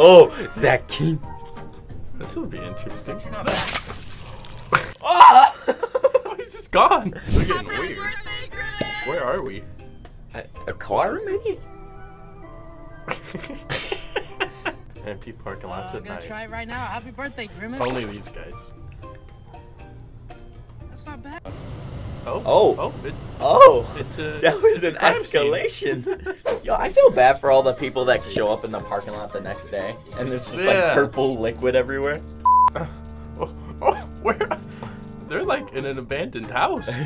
Oh, Zach King. This will be interesting. Ah! Oh, he's just gone. We're getting Happy weird. birthday, Where are we? a, a car, maybe? Empty parking lots I'm at gonna night. try it right now. Happy birthday, Grimace. Only these guys. That's not bad. Oh. Oh. Oh. It, Oh, it's a. that was it's an crime escalation. Yo, I feel bad for all the people that show up in the parking lot the next day, and there's just like purple liquid everywhere. Oh, oh, where? They're like in an abandoned house.